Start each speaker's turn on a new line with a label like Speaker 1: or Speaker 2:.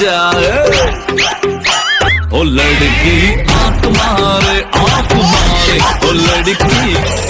Speaker 1: जाए ओ लड़की आँख मारे आँख मारे ओ लड़की।